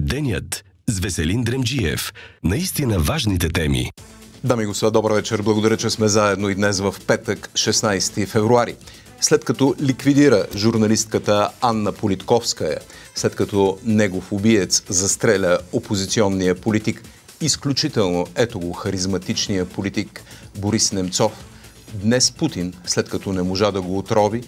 Денят с Веселин Дремджиев. Наистина важните теми. Дами и господа, добър вечер. Благодаря, че сме заедно и днес в петък, 16 февруари. След като ликвидира журналистката Анна Политковская, след като негов убиец застреля опозиционния политик, изключително ето го харизматичния политик Борис Немцов, днес Путин, след като не можа да го отрови,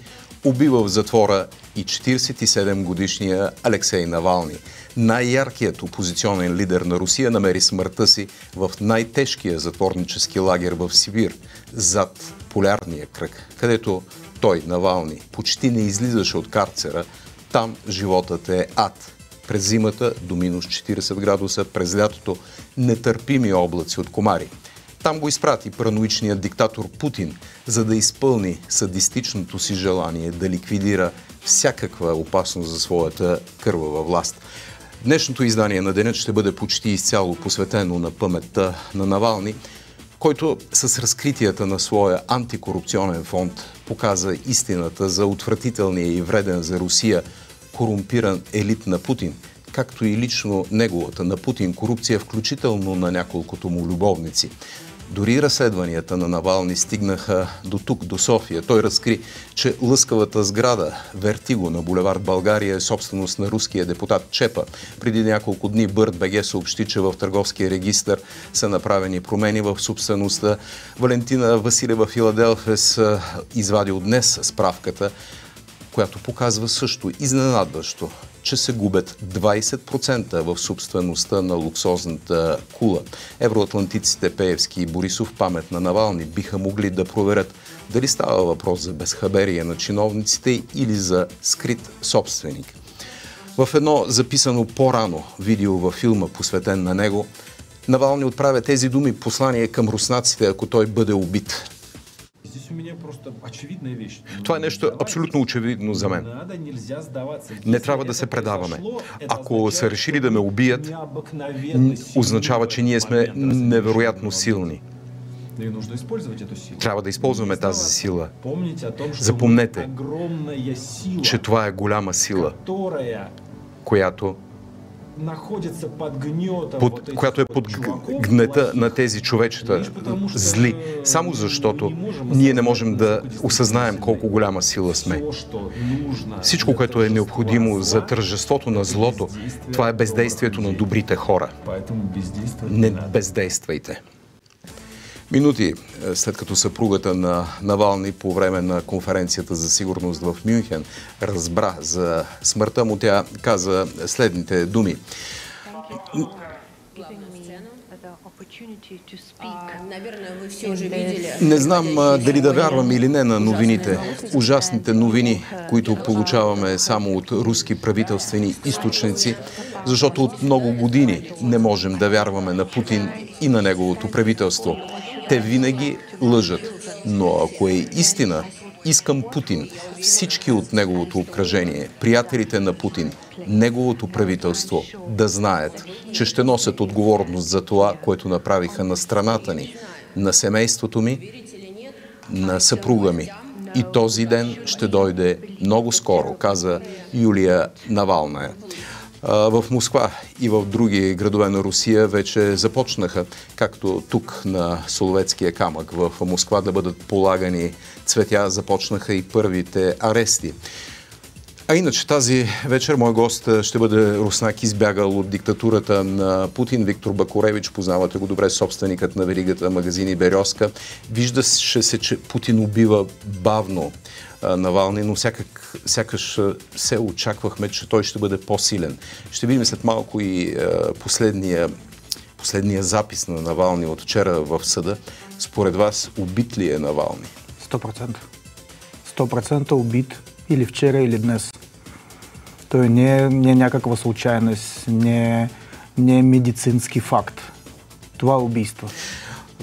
убива в затвора и 47 годишния Алексей Навални. Най-яркият опозиционен лидер на Русия намери смъртта си в най-тежкия затворнически лагер в Сибир, зад полярния кръг, където той, Навални, почти не излизаше от карцера. Там животът е ад. През зимата до минус 40 градуса, през лятото нетърпими облаци от комари. Там го изпрати параноичният диктатор Путин, за да изпълни садистичното си желание да ликвидира всякаква опасност за своята кървава власт. Днешното издание на денят ще бъде почти изцяло посветено на паметта на Навални, който с разкритията на своя антикорупционен фонд показа истината за отвратителния и вреден за Русия корумпиран елит на Путин, както и лично неговата на Путин корупция, включително на няколкото му любовници. Дори разследванията на Навални стигнаха до тук, до София. Той разкри, че лъскавата сграда Вертиго на булевард България е собственост на руския депутат Чепа. Преди няколко дни Бърт БГ съобщи, че в търговския регистр са направени промени в собствеността. Валентина Василева Филаделфес извадил днес справката, която показва също изненадващо, че се губят 20% в собствеността на луксозната кула. Евроатлантиците Пеевски и Борисов памет на Навални биха могли да проверят дали става въпрос за безхаберие на чиновниците или за скрит собственик. В едно записано по-рано видео във филма, посветен на него, Навални отправя тези думи послание към руснаците, ако той бъде убит. Това е нещо абсолютно очевидно за мен. Не трябва да се предаваме. Ако са решили да ме убият, означава, че ние сме невероятно силни. Трябва да използваме тази сила. Запомнете, че това е голяма сила, която под, която е под гнета на тези човечета зли, само защото ние не можем да осъзнаем колко голяма сила сме. Всичко, което е необходимо за тържеството на злото, това е бездействието на добрите хора. Не бездействайте. Минути е, след като съпругата на Навални по време на конференцията за сигурност в Мюнхен разбра за смъртта му, тя каза следните думи. Не знам дали да вярвам или не на новините. Ужасните новини, които получаваме само от руски правителствени източници, защото от много години не можем да вярваме на Путин и на неговото правителство. Те винаги лъжат. Но ако е истина, искам Путин, всички от неговото обкръжение, приятелите на Путин, неговото правителство да знаят, че ще носят отговорност за това, което направиха на страната ни, на семейството ми, на съпруга ми. И този ден ще дойде много скоро, каза Юлия Навалная. В Москва и в други градове на Русия вече започнаха, както тук на Соловецкия камък в Москва да бъдат полагани цветя, започнаха и първите арести. А иначе тази вечер мой гост ще бъде руснак, избягал от диктатурата на Путин, Виктор Бакоревич. Познавате го добре, собственикът на веригата магазини Березка. Виждаше се, че Путин убива бавно Навални, но сякак, сякаш се очаквахме, че той ще бъде по-силен. Ще видим след малко и последния, последния запис на Навални от вчера в съда. Според вас, убит ли е Навални? 100%. 100% убит или вчера, или днес. Той не е, не е някаква случайност, не е, не е медицински факт. Това е убийство.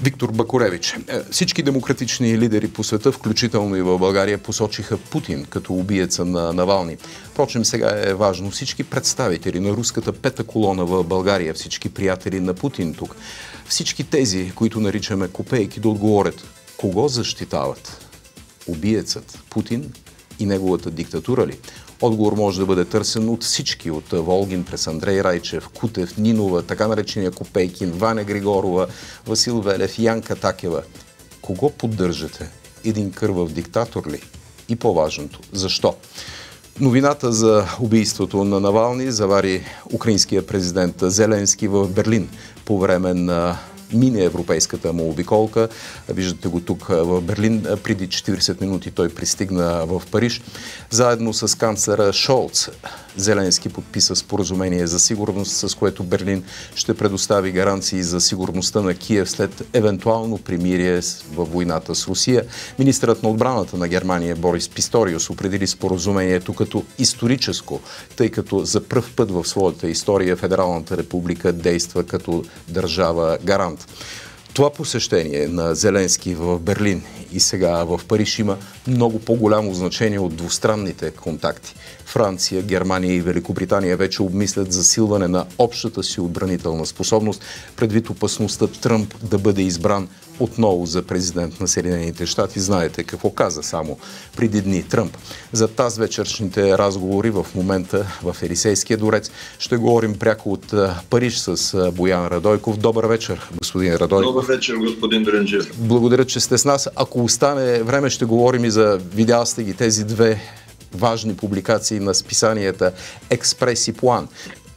Виктор Бакуревич. Е, всички демократични лидери по света, включително и в България, посочиха Путин като убиеца на Навални. Впрочем, сега е важно всички представители на руската пета колона в България, всички приятели на Путин тук, всички тези, които наричаме копейки, да отговорят кого защитават? Убиецът Путин и неговата диктатура ли? Отговор може да бъде търсен от всички, от Волгин през Андрей Райчев, Кутев, Нинова, така наречения Копейкин, Ваня Григорова, Васил Велев, Янка Такева. Кого поддържате? Един кървав диктатор ли? И по-важното, защо? Новината за убийството на Навални завари украинския президент Зеленски в Берлин по време на мине европейската му обиколка. Виждате го тук в Берлин. Преди 40 минути той пристигна в Париж. Заедно с канцлера Шолц Зеленски подписа споразумение за сигурност, с което Берлин ще предостави гаранции за сигурността на Киев след евентуално примирие във войната с Русия. Министърът на отбраната на Германия Борис Писториус определи споразумението като историческо, тъй като за пръв път в своята история Федералната република действа като държава гарант. Това посещение на Зеленски в Берлин и сега в Париж има много по-голямо значение от двустранните контакти. Франция, Германия и Великобритания вече обмислят засилване на общата си отбранителна способност, предвид опасността Тръмп да бъде избран отново за президент на Съединените щати. Знаете какво каза само преди дни Тръмп. За тази вечершните разговори в момента в Елисейския дворец ще говорим пряко от Париж с Боян Радойков. Добър вечер, господин Радойков. Добър вечер, господин Дренджев. Благодаря, че сте с нас. Ако остане време, ще говорим и за, видял сте ги тези две важни публикации на списанията Експрес и План.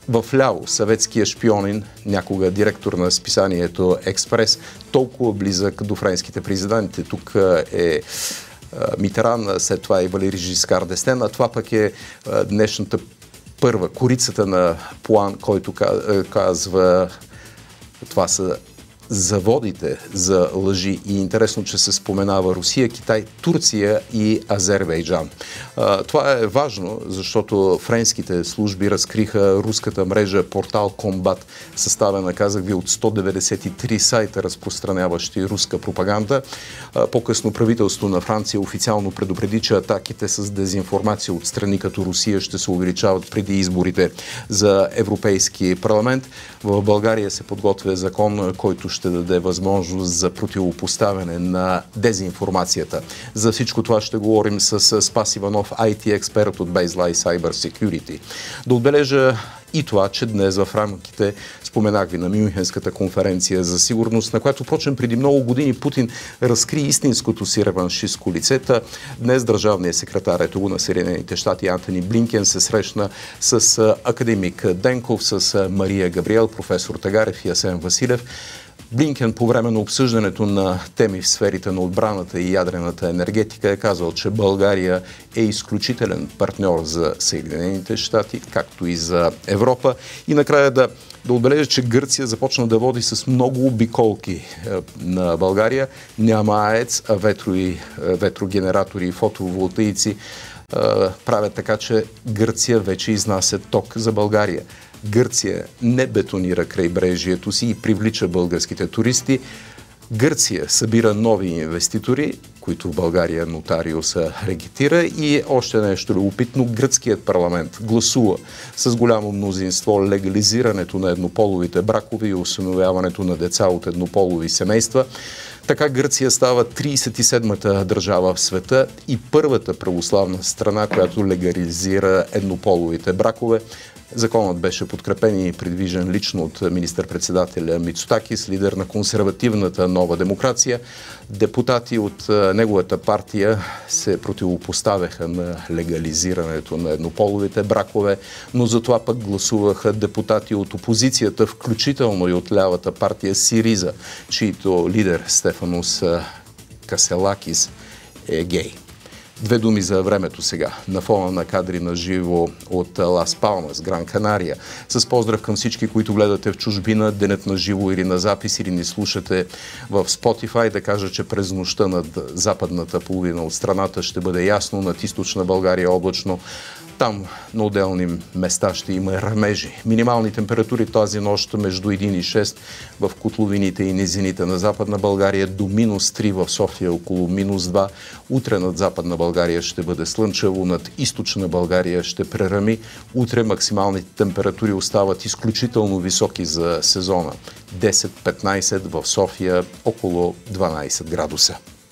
В ляво съветския шпионин, някога директор на списанието Експрес, толкова близък до френските президенти. Тук е Митеран, след това и Валери Жискар Дестен, а това пък е днешната първа, корицата на план, който казва това са заводите за лъжи и интересно, че се споменава Русия, Китай, Турция и Азербайджан. Това е важно, защото френските служби разкриха руската мрежа портал Комбат, съставена, казах ви, от 193 сайта, разпространяващи руска пропаганда. По-късно правителство на Франция официално предупреди, че атаките с дезинформация от страни като Русия ще се увеличават преди изборите за Европейски парламент. В България се подготвя закон, който ще даде възможност за противопоставяне на дезинформацията. За всичко това ще говорим с Спас Иванов, IT експерт от Baseline Cyber Security. Да отбележа и това, че днес в рамките, споменах ви на Мюнхенската конференция за сигурност, на която, впрочем, преди много години Путин разкри истинското си реваншистско лицета. Днес държавният секретар, ето на Съединените щати, Антони Блинкен, се срещна с академик Денков, с Мария Габриел, професор Тагарев и Асен Василев. Блинкен по време на обсъждането на теми в сферите на отбраната и ядрената енергетика е казал, че България е изключителен партньор за Съединените щати, както и за Европа. И накрая да, да отбележа, че Гърция започна да води с много обиколки е, на България. Няма АЕЦ, а ветро и, е, ветрогенератори и фотоволтаици е, правят така, че Гърция вече изнася ток за България. Гърция не бетонира крайбрежието си и привлича българските туристи. Гърция събира нови инвеститори, които в България нотариуса регитира и още нещо любопитно, гръцкият парламент гласува с голямо мнозинство легализирането на еднополовите бракове и установяването на деца от еднополови семейства. Така Гърция става 37-та държава в света и първата православна страна, която легализира еднополовите бракове. Законът беше подкрепен и придвижен лично от министър-председателя Мицотакис, лидер на консервативната нова демокрация. Депутати от неговата партия се противопоставяха на легализирането на еднополовите бракове, но за това пък гласуваха депутати от опозицията, включително и от лявата партия Сириза, чийто лидер Стефанус Каселакис е гей. Две думи за времето сега. На фона на кадри на живо от Лас Палмас, Гран Канария. С поздрав към всички, които гледате в чужбина, денят на живо или на запис, или ни слушате в Spotify, да кажа, че през нощта над западната половина от страната ще бъде ясно, над източна България облачно. Там на отделни места ще има рамежи. Минимални температури тази нощ между 1 и 6 в котловините и низините на Западна България до минус 3 в София, около минус 2. Утре над Западна България ще бъде слънчево, над Източна България ще прерами. Утре максималните температури остават изключително високи за сезона. 10-15 в София, около 12 градуса.